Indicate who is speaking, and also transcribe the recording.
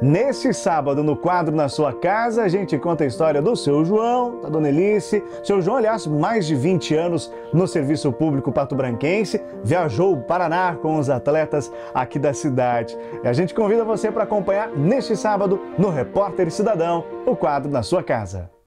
Speaker 1: Neste sábado, no quadro Na Sua Casa, a gente conta a história do seu João, da dona Elice. Seu João, aliás, mais de 20 anos no serviço público pato-branquense, viajou o Paraná com os atletas aqui da cidade. E a gente convida você para acompanhar neste sábado, no Repórter Cidadão, o quadro Na Sua Casa.